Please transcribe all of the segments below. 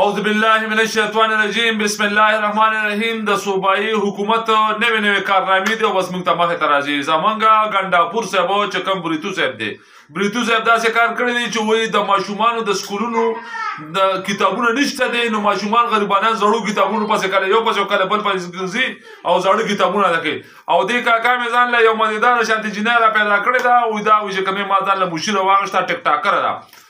اعوذ بالله من الشیطان الرجیم بسم الله الرحمن الرحیم د صوبایي حکومت نوې نوې کارنامې دی بس موږ ته مخه ته راځي زمونږه ګنډاپور صاحب او چکم بریتو صاحب دی بریتو صاحب داسې کار کړی دی چې وایي د ماشومانو د سکولونو د کتابونه نشته دی نو ماشومان غریبانه زړو کتابونو پسې کله یو پسې کله بل پسې ګرځي او زړو کتابونه لکه او دې کاکا مې ځان له یو مزیدار شانتي جنای را پیدا کړی دا او دا چې کومه ما ځان له مشیر واغښت ټیک ټاکر ده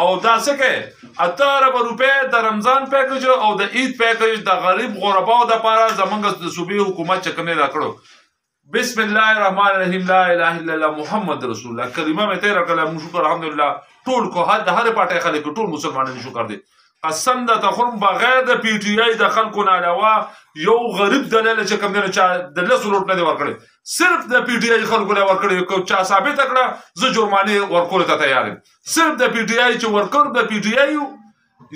او دا څه کوي اته ارب روپے د رمضان پیکج او د عید پیکج د غریب غرباو د پاره زمونږ د صوبې حکومت چې کومې راکړو بسم الله الرحمن الرحیم لا اله الا الله محمد رسول الله کلمه مې تیر کړه مو شکر الحمدلله ټول کو هر د هر پټه خلک ټول مسلمانانو شکر دي قسم د تخرم بغیر د پی ټی آی د خلکو نه علاوه یو غریب دلیل چې کوم نه چا د لس روټ نه دی ورکړي صرف د پی ټی آی خلکو له ورکړي کو چا ثابت کړه زه جرمانه ورکول ته تیار یم صرف د پی ټی آی چې ورکر د پی ټی آی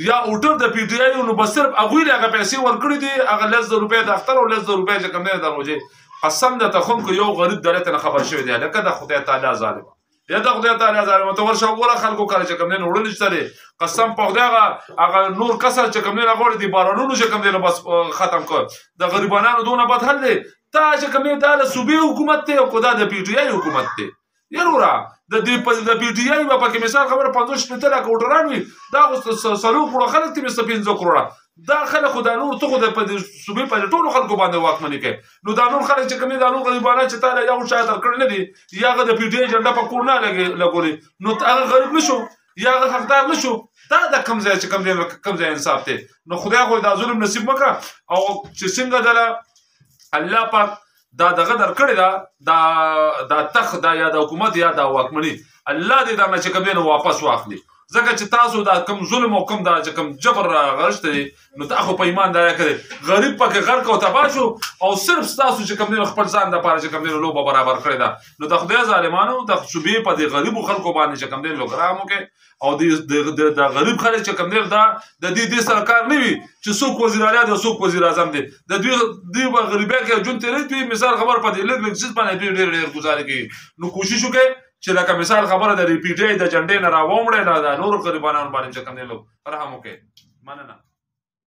یا اوټر د پی ټی آی نو بس صرف هغه له هغه پیسې ورکړي دي هغه لز روپې د اختر او لز روپې چې کم نه دروځي قسم د تخم کو یو غریب دلت نه خبر شوی دی لکه د خدای تعالی ظالم یا د خدای تعالی ظالم ته ورشه وګوره خلکو کړه چې کم نه وړل نشته دی قسم په خدای هغه هغه نور کسر چې کم نه غوړي دی بارانونو چې کم نه بس ختم کړ د غریبانو دونه بد حل دی تا چې کم نه دا د صوبې حکومت ته او خدای د پی ټی آی حکومت ته یروره د دې په د بي ډي اي په کې مثال خبره 50 شپته لا کوډران وي دا اوس سلو کړو خلک ته مست 15 کروڑه دا خلک خدا نور ته خو د صوبې په ټولو خلکو باندې واکمني کوي نو دا نور خلک چې کومې دا نور غریبانه چې تعالی یو شای تر کړل نه دي یاغه د پی ډي ایجنډا په کور نه لګي لګولي نو هغه غریب نشو یاغه حقدار نشو دا د کم ځای چې کم ځای کم ځای انصاف ته نو خدای خو دا ظلم نصیب مکه او چې څنګه دلا الله پاک دا دغه درکړی دا دا دا تخ دا یا د حکومت یا دا واکمنی الله دې دا نه چې کبه نو واپس واخلي ځکه چې تاسو دا کم ظلم او کم دا چې کم جبر غرشت دي نو تاسو په ایمان دا کړی غریب پکې غرق او تباہ شو او صرف تاسو چې کم نه خپل ځان د پاره چې کم نه لوبه برابر کړی دا نو د خدای ظالمانو د صوبې په دې غریب خلکو باندې چې کم نه لوګرامو کې او د د غریب خلک چې کوم دی دا د دې دې سرکار نه وي چې څوک وزیر اعلی دی څوک وزیر اعظم دی د دوی دوی به غریبه کې جون تیرې دوی مثال خبر پدې لږ لږ څه باندې ډېر ډېر ډېر گزار کوي نو کوشش وکړي چې لکه مثال خبره د ریپیټې د جنډې نه راوومړې نه د نورو غریبانو باندې چې کوم دی لو رحم وکړي مننه